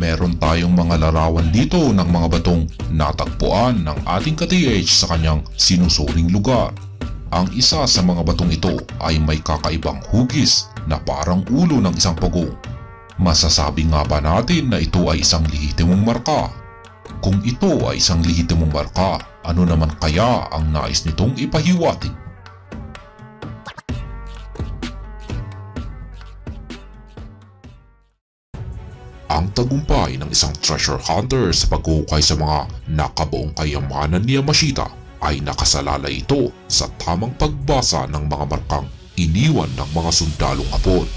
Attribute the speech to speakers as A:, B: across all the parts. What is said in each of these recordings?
A: meron tayong mga larawan dito ng mga batong natagpuan ng ating ka-TH sa kanyang sinusuring lugar. Ang isa sa mga batong ito ay may kakaibang hugis na parang ulo ng isang pagong. Masasabi nga ba natin na ito ay isang lehitimong marka? Kung ito ay isang lehitimong marka, ano naman kaya ang nais nitong ipahiwatig? Ang tagumpay ng isang treasure hunter sa pagkukay sa mga nakabuong kayamanan ni Yamashita ay nakasalalay ito sa tamang pagbasa ng mga markang iniwan ng mga sundalong hapon.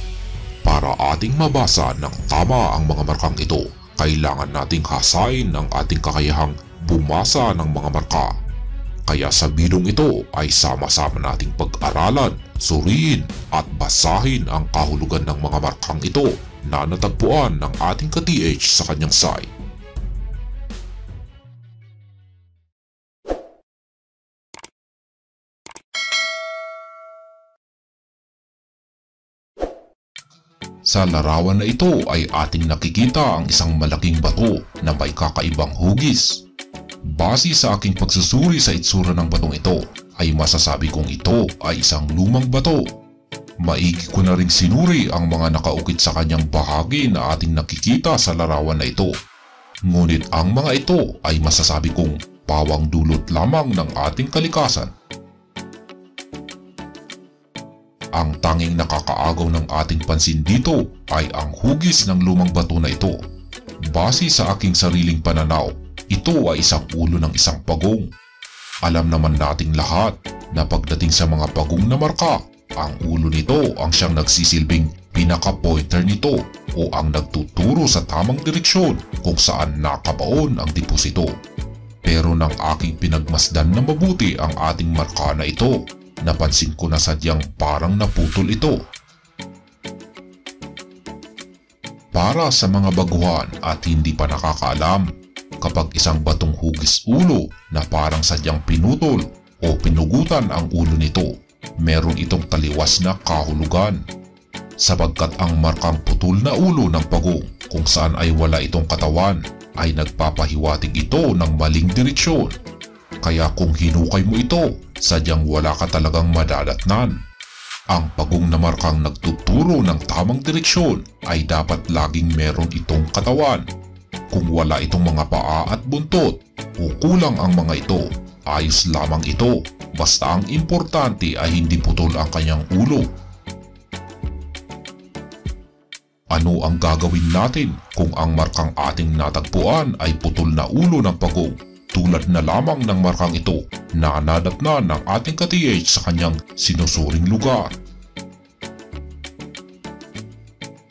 A: Para ating mabasa ng tama ang mga markang ito, kailangan nating hasain ang ating kakayahang bumasa ng mga marka. Kaya sa bilong ito ay sama-sama nating pag-aralan, suriin at basahin ang kahulugan ng mga markang ito na natagpuan ng ating ka-TH sa kanyang site. Sa larawan na ito ay ating nakikita ang isang malaking bato na may kakaibang hugis. Base sa aking pagsusuri sa itsura ng batong ito ay masasabi kong ito ay isang lumang bato. Maigi ko na rin sinuri ang mga nakaukit sa kanyang bahagi na ating nakikita sa larawan na ito. Ngunit ang mga ito ay masasabi kong pawang dulot lamang ng ating kalikasan Ang tanging nakakaagaw ng ating pansin dito ay ang hugis ng lumang bato na ito. Base sa aking sariling pananaw, ito ay isang ulo ng isang pagong. Alam naman nating lahat na pagdating sa mga pagong na marka, ang ulo nito ang siyang nagsisilbing pinaka-pointer nito o ang nagtuturo sa tamang direksyon kung saan nakabaon ang deposito. Pero nang aking pinagmasdan na mabuti ang ating marka na ito, napansin ko na sadyang parang naputol ito. Para sa mga baguhan at hindi pa nakakaalam, kapag isang batong hugis ulo na parang sadyang pinutol o pinugutan ang ulo nito, meron itong taliwas na kahulugan. Sapagkat ang markang putol na ulo ng pagong kung saan ay wala itong katawan ay nagpapahiwatig ito ng maling direksyon kaya kung hinukay mo ito, sadyang wala ka talagang madadatnan. Ang pagong na markang nagtuturo ng tamang direksyon ay dapat laging meron itong katawan. Kung wala itong mga paa at buntot o kulang ang mga ito, ayos lamang ito basta ang importante ay hindi putol ang kanyang ulo. Ano ang gagawin natin kung ang markang ating natagpuan ay putol na ulo ng pagong tulad na lamang ng markang ito na nadatna ng ating ka-TH sa kanyang sinusuring lugar.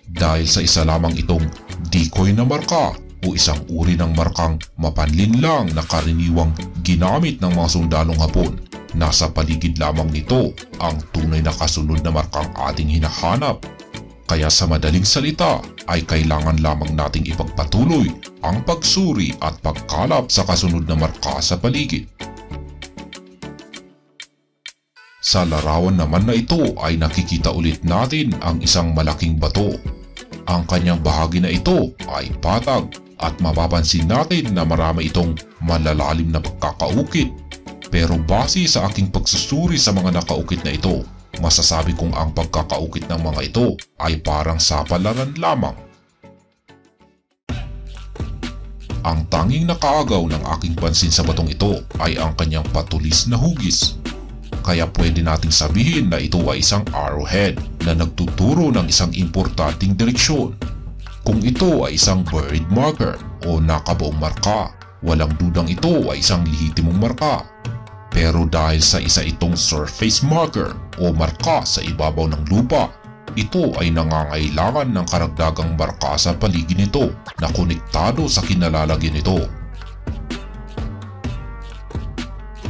A: Dahil sa isa lamang itong decoy na marka o isang uri ng markang mapanlin lang na karaniwang ginamit ng mga sundalong hapon, nasa paligid lamang nito ang tunay na kasunod na markang ating hinahanap kaya sa madaling salita ay kailangan lamang nating ipagpatuloy ang pagsuri at pagkalap sa kasunod na marka sa paligid. Sa larawan naman na ito ay nakikita ulit natin ang isang malaking bato. Ang kanyang bahagi na ito ay patag at mapapansin natin na marami itong malalalim na pagkakaukit. Pero base sa aking pagsusuri sa mga nakaukit na ito masasabi kong ang pagkakaukit ng mga ito ay parang sapalaran lamang. Ang tanging nakaagaw ng aking pansin sa batong ito ay ang kanyang patulis na hugis. Kaya pwede nating sabihin na ito ay isang arrowhead na nagtuturo ng isang importanteng direksyon. Kung ito ay isang buried marker o nakabaong marka, walang dudang ito ay isang lehitimong marka pero dahil sa isa itong surface marker o marka sa ibabaw ng lupa, ito ay nangangailangan ng karagdagang marka sa paligid nito na konektado sa kinalalagyan nito.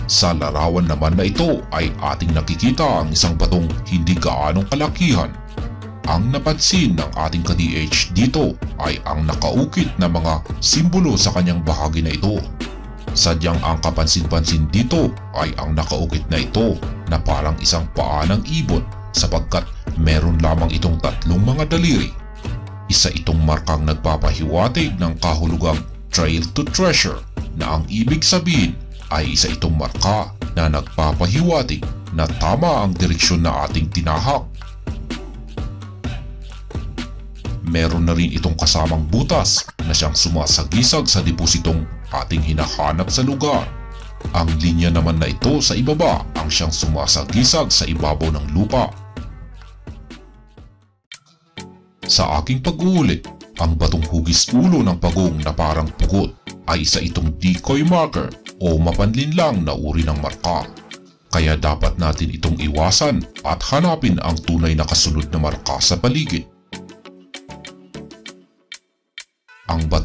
A: Sa larawan naman na ito ay ating nakikita ang isang batong hindi gaanong kalakihan. Ang napansin ng ating ka-DH dito ay ang nakaukit na mga simbolo sa kanyang bahagi na ito Sadyang ang kapansin-pansin dito ay ang nakaukit na ito na parang isang paa ng ibon sapagkat meron lamang itong tatlong mga daliri. Isa itong markang nagpapahiwatig ng kahulugang Trail to Treasure na ang ibig sabihin ay isa itong marka na nagpapahiwatig na tama ang direksyon na ating tinahak. Meron na rin itong kasamang butas na siyang sumasagisag sa depositong ating hinahanap sa lugar. Ang linya naman na ito sa ibaba ang siyang sumasagisag sa ibabaw ng lupa. Sa aking pag-uulit, ang batong hugis ulo ng pagong na parang pugot ay isa itong decoy marker o mapanlin lang na uri ng marka. Kaya dapat natin itong iwasan at hanapin ang tunay na kasunod na marka sa paligid.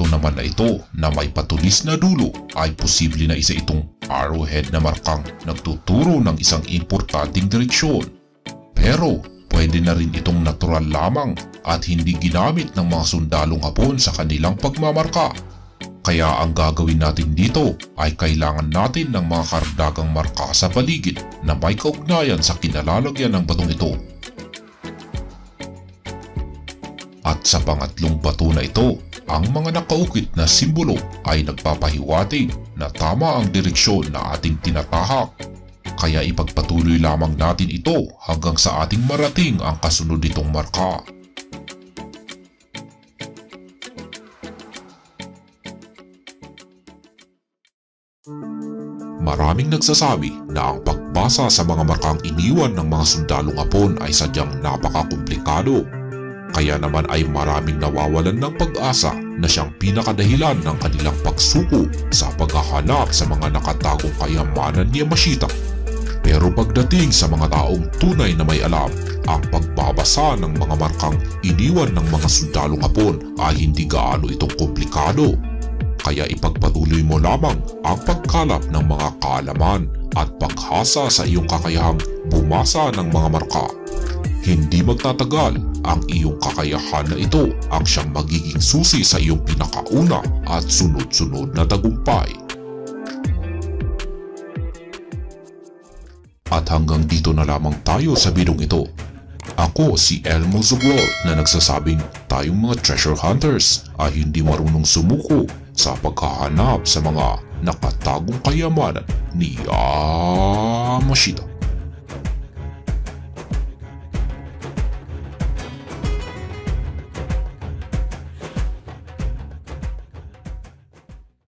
A: Naman na ito na may patulis na dulo ay posible na isa itong arrowhead na markang nagtuturo ng isang importanteng direksyon. Pero pwede na rin itong natural lamang at hindi ginamit ng mga sundalong hapon sa kanilang pagmamarka. Kaya ang gagawin natin dito ay kailangan natin ng mga kardagang marka sa paligid na may kaugnayan sa kinalalagyan ng batong ito. Sa pangatlong bato na ito, ang mga nakaukit na simbolo ay nagpapahiwatig na tama ang direksyon na ating tinatahak. Kaya ipagpatuloy lamang natin ito hanggang sa ating marating ang kasunod nitong marka. Maraming nagsasabi na ang pagbasa sa mga markang iniwan ng mga sundalong hapon ay sadyang napakakomplikado. Kaya naman ay maraming nawawalan ng pag-asa na siyang pinakadahilan ng kanilang pagsuko sa paghahanap sa mga nakatagong kayamanan ni Yamashita. Pero pagdating sa mga taong tunay na may alam, ang pagbabasa ng mga markang iniwan ng mga sundalong hapon ay hindi gaano itong komplikado kaya ipagpatuloy mo lamang ang pagkalap ng mga kaalaman at paghasa sa iyong kakayahang bumasa ng mga marka. Hindi magtatagal ang iyong kakayahan na ito ang siyang magiging susi sa iyong pinakauna at sunod-sunod na tagumpay. At hanggang dito na lamang tayo sa bidong ito. Ako si Elmo Zuglor na nagsasabing tayong mga treasure hunters ay hindi marunong sumuko sa paghahanap sa mga nakatagong kayamanan ni Yamashita.